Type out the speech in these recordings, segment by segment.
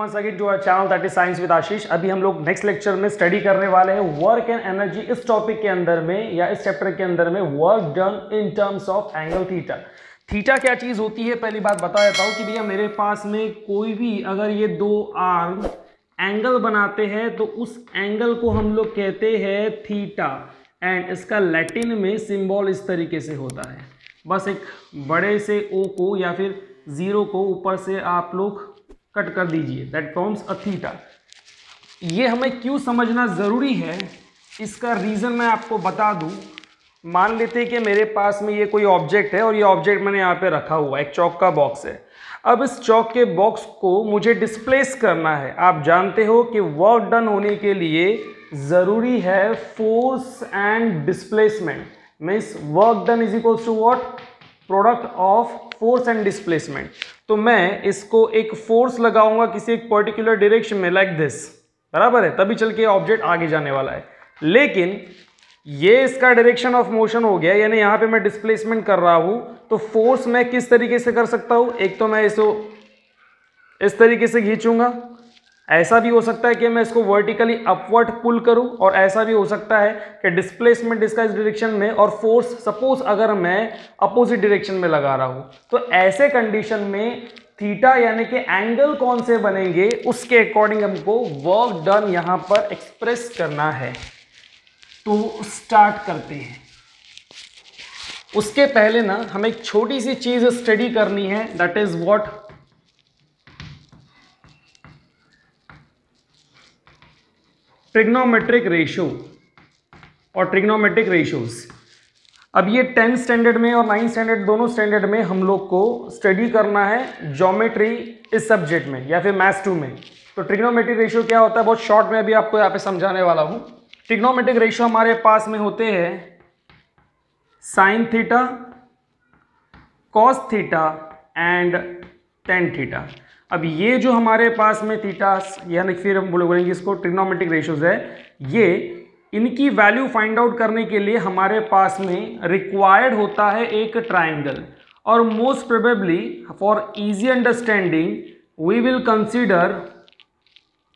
Once again to our channel that is science with Ashish अभी हम लोग next lecture में स्टडी करने वाले हैं वर्क एंड एनर्जी इस टॉपिक के अंदर में या इस चैप्टर के अंदर में work done in terms of angle theta theta क्या चीज़ होती है? पहली बात बता देता हूँ कि भैया मेरे पास में कोई भी अगर ये दो आर्म एंगल बनाते हैं तो उस एंगल को हम लोग कहते हैं थीटा एंड इसका लैटिन में सिंबल इस तरीके से होता है। बस एक बड़े से ओ को या फिर ज़ीरो को ऊपर से आप लोग कट कर दीजिए। दैट फॉर्म्स अ थीटा ये हमें क्यों समझना ज़रूरी है, इसका रीज़न मैं आपको बता दूँ। मान लेते हैं कि मेरे पास में ये कोई ऑब्जेक्ट है और ये ऑब्जेक्ट मैंने यहाँ पे रखा हुआ है, एक चौक का बॉक्स है। अब इस चौक के बॉक्स को मुझे डिस्प्लेस करना है। आप जानते हो कि वर्क डन होने के लिए ज़रूरी है force and displacement means work done is equals to what product of force and displacement तो मैं इसको एक फोर्स लगाऊँगा किसी एक पर्टिकुलर डायरेक्शन में लाइक दिस बराबर है? तभी चल के ऑब्जेक्ट आगे जाने वाला है। लेकिन ये इसका डायरेक्शन ऑफ़ मोशन हो गया, यानी यहाँ पे मैं डिस्प्लेसमेंट कर रहा हूँ तो फोर्स मैं किस तरीके से कर सकता हूँ? एक तो मैं इसको इस तरीके से खींचूँगा। ऐसा भी हो सकता है कि मैं इसको वर्टिकली अपवर्ड पुल करूँ और ऐसा भी हो सकता है कि डिस्प्लेसमेंट इसका इस डायरेक्शन में और फोर्स सपोज़ अगर मैं अपोजिट डायरेक्शन में लगा रहा हूँ तो ऐसे कंडीशन में थीटा यानी कि एंगल कौन से बनेंगे, उसके अकॉर्डिंग हमको वर्क डन यहाँ पर एक्सप्रेस करना है। तो स्टार्ट करते हैं। उसके पहले ना, हमें एक छोटी सी चीज़ स्टडी करनी है that is what trigonometric ratio और ट्रिग्नोमेट्रिक रेशोज अब ये टेंथ स्टैंडर्ड में और नाइन्थ स्टैंडर्ड दोनों स्टैंडर्ड में हम लोग को स्टडी करना है जोमेट्री इस सब्जेक्ट में या फिर मैथ्स टू में। तो ट्रिग्नोमेट्रिक रेशियो क्या होता है? बहुत शॉर्ट में अभी आपको यहाँ पे समझाने वाला हूँ। ट्रिग्नोमेट्रिक रेशियो हमारे पास में होते हैं sine theta cos theta and tan theta अब ये जो हमारे पास में थीटास यानी फिर हम बोलेंगे इसको ट्रिग्नोमेट्रिक रेशियोज है, ये इनकी वैल्यू फाइंड आउट करने के लिए हमारे पास में रिक्वायर्ड होता है एक ट्राइंगल और most probably for easy understanding we will consider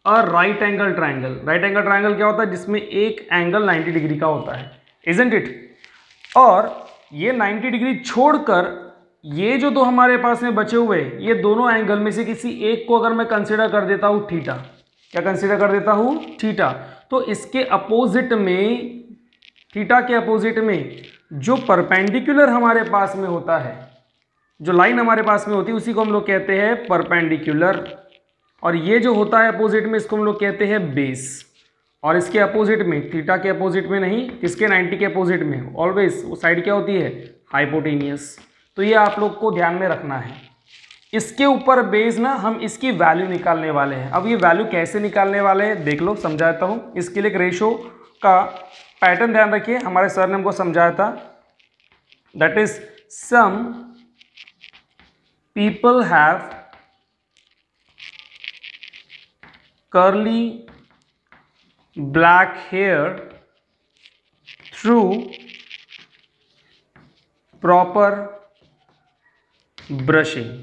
a right angle triangle right angle triangle क्या होता है? जिसमें एक एंगल 90 डिग्री का होता है इजेंट इट और ये 90 डिग्री छोड़कर ये जो दो हमारे पास में बचे हुए ये दोनों एंगल में से किसी एक को अगर मैं कंसिडर कर देता हूँ थीटा क्या कंसिडर कर देता हूँ? थीटा तो इसके अपोजिट में थीटा के अपोजिट में जो परपेंडिकुलर हमारे पास में होता है, जो लाइन हमारे पास में होती है, उसी को हम लोग कहते हैं परपेंडिकुलर और ये जो होता है अपोजिट में, इसको हम लोग कहते हैं बेस और इसके अपोजिट में थीटा के अपोजिट में नहीं, किसके? 90 के अपोजिट में। ऑलवेज वो साइड क्या होती है? हाइपोटेनियस तो ये आप लोग को ध्यान में रखना है। इसके ऊपर बेस ना हम इसकी वैल्यू निकालने वाले हैं। अब ये वैल्यू कैसे निकालने वाले हैं, देख लो, समझाता हूँ। इसके लिए एक रेशो का पैटर्न ध्यान रखिए। हमारे सर ने हमको समझाया था। That is some people have curly black hair through proper brushing.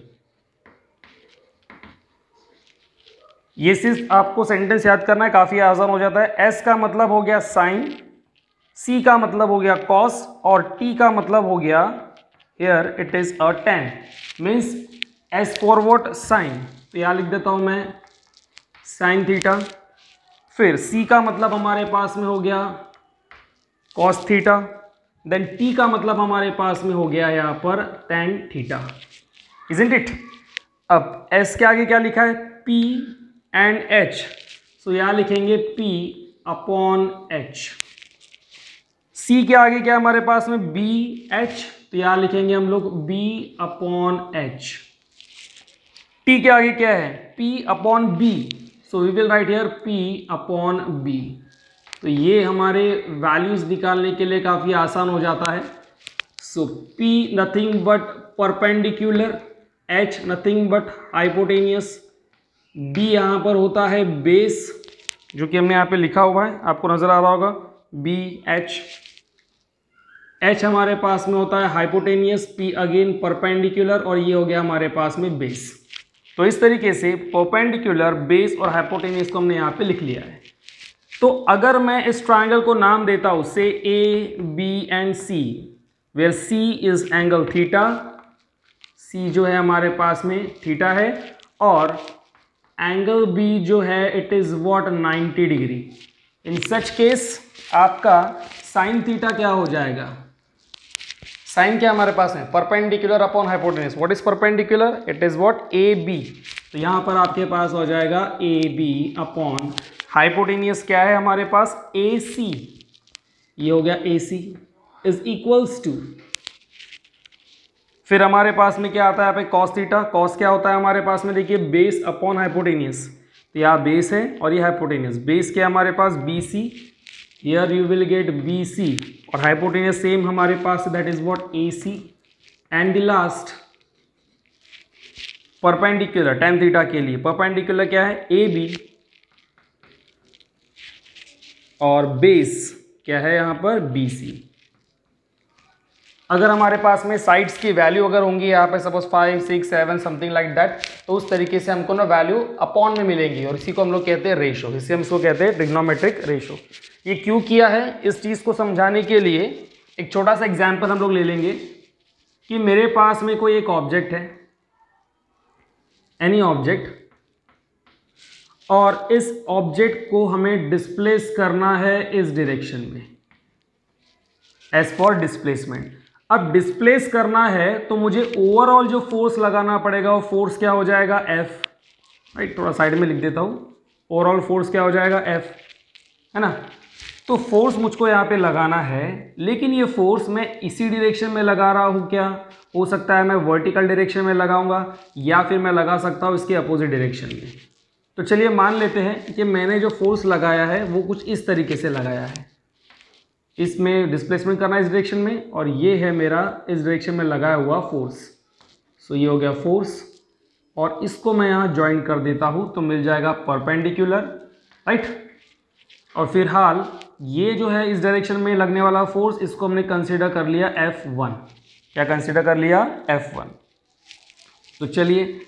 ये सिर्फ़ आपको सेंटेंस याद करना है, काफ़ी आसान हो जाता है। एस का मतलब हो गया साइन सी का मतलब हो गया कॉस और टी का मतलब हो गया here it is a tan means S for sine तो यहाँ लिख देता हूँ मैं साइन थीटा फिर सी का मतलब हमारे पास में हो गया कॉस थीटा देन टी का मतलब हमारे पास में हो गया यहाँ पर टेन थीटा इजेंट इट अब एस के आगे क्या लिखा है? पी एंड एच सो यहाँ लिखेंगे पी अपॉन एच सी के आगे क्या हमारे पास में? बी एच तो यहाँ लिखेंगे हम लोग बी अपॉन एच टी के आगे क्या है? P upon B so we will write here P upon B तो ये हमारे वैल्यूज़ निकालने के लिए काफ़ी आसान हो जाता है। So P nothing but perpendicular H nothing but hypotenuse B यहाँ पर होता है बेस जो कि हमने यहाँ पे लिखा हुआ है। आपको नज़र आ रहा होगा बी एच एच हमारे पास में होता है हाइपोटेनियस पी अगेन परपेंडिकुलर और ये हो गया हमारे पास में बेस तो इस तरीके से परपेंडिकुलर बेस और हाइपोटेनियस को हमने यहाँ पे लिख लिया है। तो अगर मैं इस ट्राइंगल को नाम देता हूँ से A B and C where C is angle theta C जो है हमारे पास में थीटा है और एंगल बी जो है it is what 90 degree. In such case आपका साइन थीटा क्या हो जाएगा? साइन क्या हमारे पास है? Perpendicular upon hypotenuse what is perpendicular it is what A B तो यहाँ पर आपके पास हो जाएगा ए बी अपॉन हाइपोटेनियस क्या है हमारे पास? ए सी ये हो गया A C is equals to फिर हमारे पास में क्या आता है यहाँ पे कॉस थीटा कॉस क्या होता है हमारे पास में? देखिए बेस अपॉन हाइपोटेनियस तो यहाँ बेस है और ये हाइपोटेनियस बेस क्या हमारे पास? B C here you will get BC और hypotenuse same हमारे पास, that is what? AC and the last perpendicular tan theta के लिए। परपेंडिकुलर क्या है? ए बी और बेस क्या है यहाँ पर? बी सी अगर हमारे पास में साइड्स की वैल्यू अगर होंगी, यहाँ पे suppose five six seven something like that तो उस तरीके से हमको ना वैल्यू अपॉन में मिलेंगी और इसी को हम लोग कहते हैं रेशो इसे हम इसको कहते हैं ट्रिग्नोमेट्रिक रेशो ये क्यों किया है? इस चीज़ को समझाने के लिए एक छोटा सा एग्ज़ाम्पल हम लोग ले लेंगे कि मेरे पास में कोई एक ऑब्जेक्ट है एनी ऑब्जेक्ट और इस ऑब्जेक्ट को हमें डिस्प्लेस करना है इस डायरेक्शन में एज फॉर डिस्प्लेसमेंट अब डिस्प्लेस करना है तो मुझे ओवरऑल जो फोर्स लगाना पड़ेगा, वो फोर्स क्या हो जाएगा? एफ़ राइट थोड़ा साइड में लिख देता हूँ। ओवरऑल फोर्स क्या हो जाएगा? एफ़ है ना? तो फोर्स मुझको यहाँ पे लगाना है, लेकिन ये फोर्स मैं इसी डायरेक्शन में लगा रहा हूँ क्या? हो सकता है मैं वर्टिकल डायरेक्शन में लगाऊँगा, या फिर मैं लगा सकता हूँ इसके अपोजिट डायरेक्शन में। तो चलिए मान लेते हैं कि मैंने जो फोर्स लगाया है, वो कुछ इस तरीके से लगाया है। इसमें डिस्प्लेसमेंट करना है इस डायरेक्शन में और ये है मेरा इस डायरेक्शन में लगाया हुआ फोर्स सो ये हो गया फोर्स और इसको मैं यहाँ ज्वाइन कर देता हूँ तो मिल जाएगा परपेंडिकुलर राइट और फ़िलहाल ये जो है इस डायरेक्शन में लगने वाला फोर्स इसको हमने कंसिडर कर लिया F1 क्या कंसिडर कर लिया? F1 तो चलिए,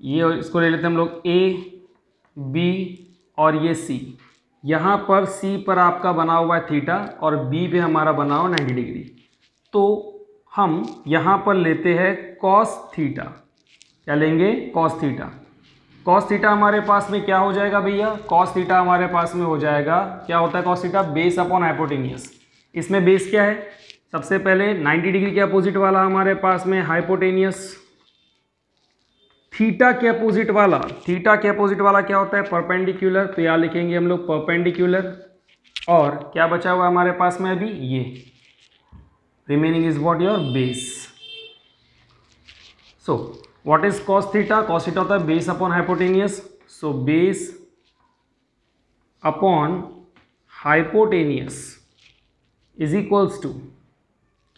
ये इसको ले लेते हैं हम लोग ए बी और ये C. यहाँ पर C पर आपका बना हुआ है थीटा और B पे हमारा बना हुआ नाइन्टी डिग्री। तो हम यहाँ पर लेते हैं कॉस थीटा। क्या लेंगे? Cos theta. कॉस थीटा हमारे पास में क्या हो जाएगा भैया? कॉस थीटा हमारे पास में हो जाएगा। क्या होता है cos theta? Base upon hypotenuse इसमें बेस क्या है? सबसे पहले 90 डिग्री के अपोजिट वाला हमारे पास में हाइपोटेनियस थीटा के अपोजिट वाला, थीटा के अपोजिट वाला क्या होता है? परपेंडिकुलर तो यहाँ लिखेंगे हम लोग परपेंडिकुलर। और क्या बचा हुआ हमारे पास में अभी? ये। Remaining is what your base so what is cos theta cos theta होता है base upon hypotenuse so base upon hypotenuse is equals to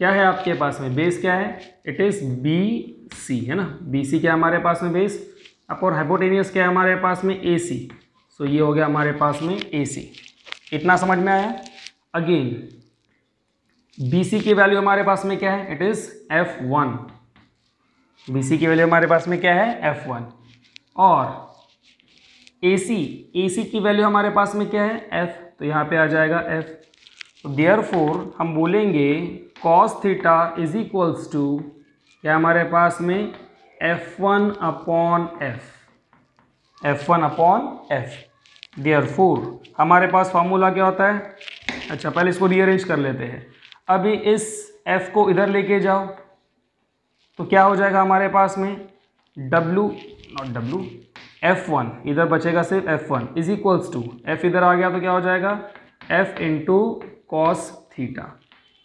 क्या है आपके पास में? बेस क्या है? इट इज़ बी सी है ना? बी सी क्या हमारे पास में बेस अपॉन हाइपोटेनियस क्या है हमारे पास में? ए सी सो ये हो गया हमारे पास में ए सी इतना समझ में आया? अगेन बी सी की वैल्यू हमारे पास में क्या है? It is F one B C की वैल्यू हमारे पास में क्या है? एफ़ वन और ए सी ए सी की वैल्यू हमारे पास में क्या है? एफ़ तो यहाँ पे आ जाएगा एफ़ तो देयर फोर हम बोलेंगे cos theta is equals to क्या हमारे पास में F one upon F F one upon F therefore हमारे पास फॉर्मूला क्या होता है? अच्छा पहले इसको रीअरेंज कर लेते हैं। अभी इस एफ़ को इधर लेके जाओ तो क्या हो जाएगा हमारे पास में? W not W F one इधर बचेगा सिर्फ़ F one is equals to F इधर आ गया तो क्या हो जाएगा? एफ़ इंटू कॉस थीटा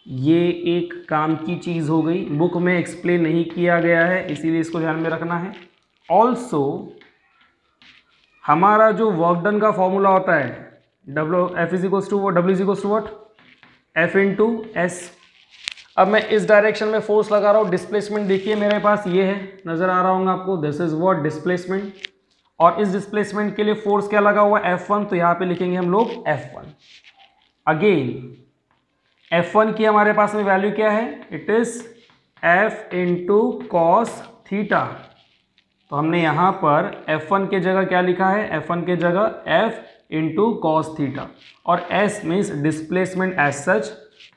ये एक काम की चीज़ हो गई। बुक में एक्सप्लेन नहीं किया गया है, इसीलिए इसको ध्यान में रखना है। ऑल्सो हमारा जो वर्क डन का फॉर्मूला होता है W F is equals to W is equals to what F into S अब मैं इस डायरेक्शन में फोर्स लगा रहा हूँ। डिस्प्लेसमेंट देखिए मेरे पास, ये है। नज़र आ रहा होगा आपको। दिस इज़ वॉट डिस्प्लेसमेंट और इस डिस्प्लेसमेंट के लिए फोर्स क्या लगा हुआ है? एफ़ वन तो यहाँ पे लिखेंगे हम लोग F one again F one की हमारे पास में वैल्यू क्या है? It is F into cos theta तो हमने यहाँ पर एफ़ वन के जगह क्या लिखा है? एफ़ वन के जगह F इंटू कॉस थीटा और S means displacement as such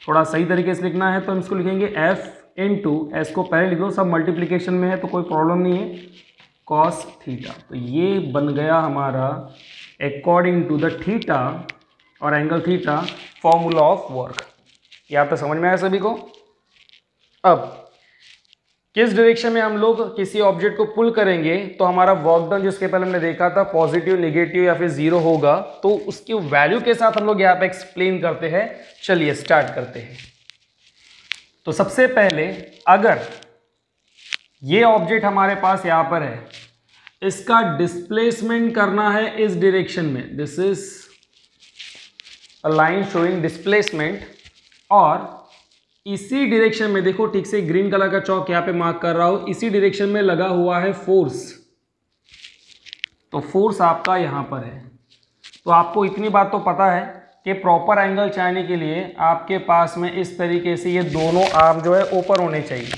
थोड़ा सही तरीके से लिखना है तो हम इसको लिखेंगे F इंटू एस को पहले लिख दो सब मल्टीप्लीकेशन में है तो कोई प्रॉब्लम नहीं है। कॉस थीटा तो ये बन गया हमारा अकॉर्डिंग टू द थीटा और angle theta formula of work ये आप तो समझ में आया सभी को? अब, किस डायरेक्शन में हम लोग किसी ऑब्जेक्ट को पुल करेंगे तो हमारा वर्क डन जिसके पहले हमने देखा था पॉजिटिव नेगेटिव या फिर ज़ीरो होगा तो उसकी वैल्यू के साथ हम लोग यहाँ पे एक्सप्लेन करते हैं। चलिए स्टार्ट करते हैं। तो सबसे पहले, अगर ये ऑब्जेक्ट हमारे पास यहाँ पर है, इसका डिस्प्लेसमेंट करना है इस डायरेक्शन में। This is a line showing displacement और इसी डायरेक्शन में देखो, ठीक से ग्रीन कलर का चौक यहाँ पे मार्क कर रहा हूँ। इसी डायरेक्शन में लगा हुआ है फोर्स तो फोर्स आपका यहाँ पर है। तो आपको इतनी बात तो पता है कि प्रॉपर एंगल चाहने के लिए आपके पास में इस तरीके से ये दोनों आर्म जो है ऊपर होने चाहिए।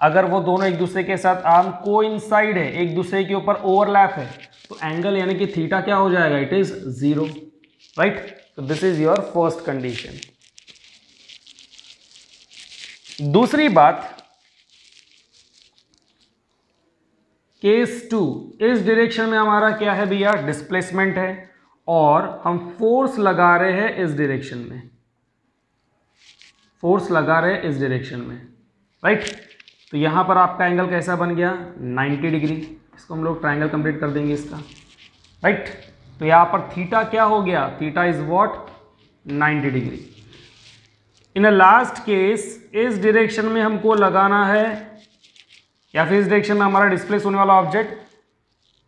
अगर वो दोनों एक दूसरे के साथ आर्म को है, एक दूसरे के ऊपर ओवरलैप है तो एंगल यानी कि थीटा क्या हो जाएगा? इट इज़ ज़ीरो राइट तो this is your first condition दूसरी बात केस टू इस डायरेक्शन में हमारा क्या है भैया? डिस्प्लेसमेंट है और हम फोर्स लगा रहे हैं इस डायरेक्शन में। फोर्स लगा रहे हैं इस डायरेक्शन में। राइट तो यहाँ पर आपका एंगल कैसा बन गया? 90 डिग्री। इसको हम लोग ट्राइंगल कंप्लीट कर देंगे इसका। राइट तो यहाँ पर थीटा क्या हो गया? Theta is what 90 degree. In a last case इस डायरेक्शन में हमको लगाना है, या फिर इस डायरेक्शन में हमारा डिस्प्लेस होने वाला ऑब्जेक्ट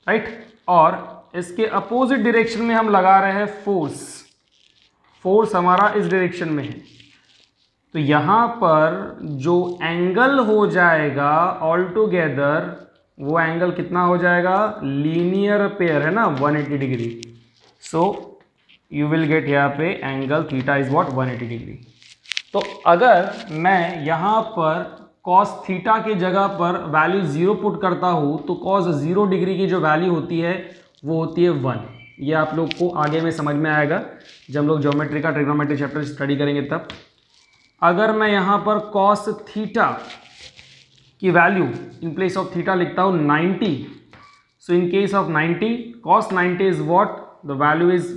राइट और इसके अपोजिट डायरेक्शन में हम लगा रहे हैं फोर्स फोर्स हमारा इस डायरेक्शन में है। तो यहाँ पर जो एंगल हो जाएगा ऑल टूगेदर वो एंगल कितना हो जाएगा? लीनियर पेयर है ना? 180 degree so you will get यहाँ पे angle theta is what 180 degree तो अगर मैं यहाँ पर कॉस थीटा की जगह पर वैल्यू ज़ीरो पुट करता हूँ तो कॉस ज़ीरो डिग्री की जो वैल्यू होती है, वो होती है वन ये आप लोग को आगे में समझ में आएगा, जब हम लोग ज्योमेट्री का ट्रिग्नोमेट्री चैप्टर स्टडी करेंगे तब। अगर मैं यहाँ पर कॉस थीटा की value in place of theta लिखता हूँ 90 so in case of 90 cos 90 is what the value is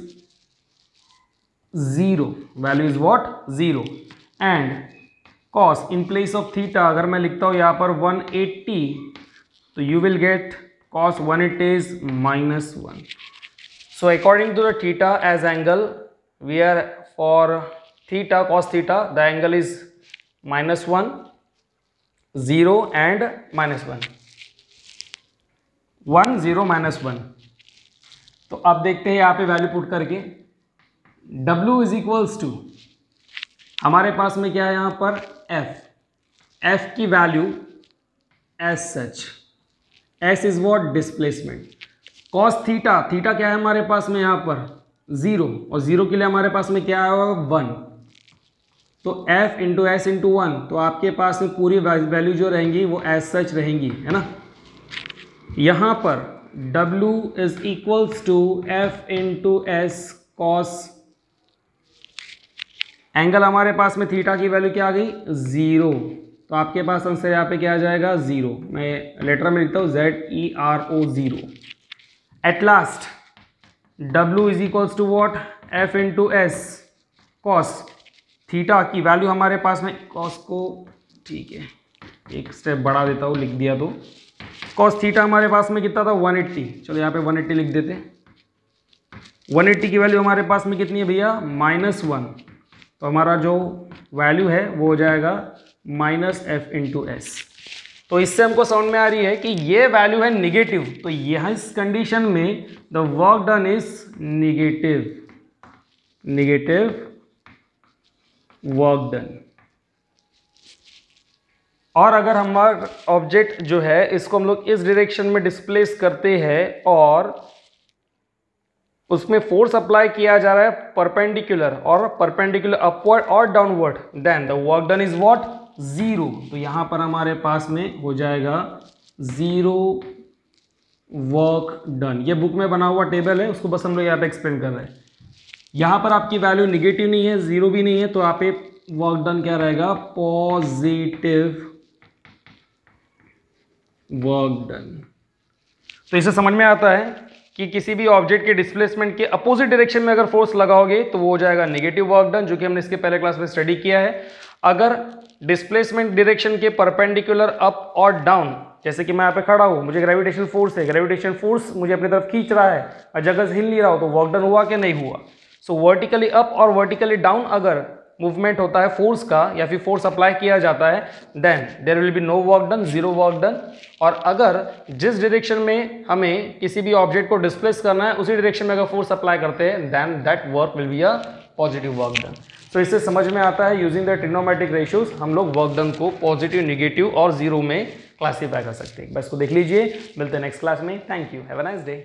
zero value is what zero and cos in place of theta अगर मैं लिखता हूँ यहाँ पर 180 तो you will get cos 180 eighty is minus one so according to the theta as angle we are for theta cos theta the angle is minus one zero and minus one one zero minus one तो अब देखते हैं यहाँ पे value put करके. W is equals to हमारे पास में क्या है यहाँ पर? F. F की value S such S is what displacement cos theta theta क्या है हमारे पास में यहाँ पर? ज़ीरो और ज़ीरो के लिए हमारे पास में क्या है? वन तो F into S into one तो आपके पास में पूरी वैल्यू जो रहेंगी वो एस सच रहेंगी, है ना? यहाँ पर W is equals to F into S cos angle हमारे पास में थीटा की वैल्यू क्या आ गई? ज़ीरो। तो आपके पास आंसर यहाँ पे क्या आ जाएगा? ज़ीरो। मैं लेटर में लिखता हूँ Z E R O zero at last W is equals to what F into S cos theta की वैल्यू हमारे पास में कॉस को, ठीक है, एक स्टेप बढ़ा देता हूँ, लिख दिया तो। कॉस थीटा हमारे पास में कितना था? 180 चलो यहाँ पे 180 लिख देते 180 की वैल्यू हमारे पास में कितनी है भैया? Minus one. तो हमारा जो वैल्यू है वो हो जाएगा माइनस एफ़ इंटू एस तो इससे हमको समझ में आ रही है कि ये वैल्यू है निगेटिव तो यह इस कंडीशन में the work done is negative negative work done और अगर हमारा ऑब्जेक्ट जो है, इसको हम लोग इस डायरेक्शन में डिस्प्लेस करते हैं और उसमें फोर्स अप्लाई किया जा रहा है परपेंडिकुलर और परपेंडिकुलर अपवर्ड और downward then the work done is what zero तो यहाँ पर हमारे पास में हो जाएगा ज़ीरो वर्क डन ये बुक में बना हुआ टेबल है, उसको बस हम लोग यहाँ पे एक्सप्लेन कर रहे हैं। यहाँ पर आपकी वैल्यू निगेटिव नहीं है ज़ीरो भी नहीं है तो आप वर्क डन क्या रहेगा? पॉजिटिव वर्क डन तो इसे समझ में आता है? कि किसी भी ऑब्जेक्ट के डिस्प्लेसमेंट के अपोजिट डायरेक्शन में अगर फोर्स लगाओगे तो वो हो जाएगा नेगेटिव वर्क डन जो कि हमने इसके पहले क्लास में स्टडी किया है। अगर डिस्प्लेसमेंट डायरेक्शन के परपेंडिकुलर अप और डाउन जैसे कि मैं यहाँ पे खड़ा हूँ, मुझे ग्रेविटेशन फोर्स है ग्रेविटेशन फोर्स मुझे अपनी तरफ़ खींच रहा है और जगह से हिल नहीं रहा हो तो वर्क डन हुआ कि नहीं हुआ? सो वर्टिकली अप और वर्टिकली डाउन अगर मूवमेंट होता है फोर्स का, या फिर फोर्स अप्लाई किया जाता है then there will be no work done zero work done और अगर जिस डायरेक्शन में हमें किसी भी ऑब्जेक्ट को डिस्प्लेस करना है, उसी डायरेक्शन में अगर फोर्स अप्लाई करते हैं then that work will be a positive work done तो इससे समझ में आता है यूजिंग द ट्रिग्नोमेट्रिक रेशियोज हम लोग वर्क डन को पॉजिटिव निगेटिव और ज़ीरो में क्लासीफाई कर सकते हैं। बस को देख लीजिए। मिलते हैं नेक्स्ट क्लास में। Thank you have a nice day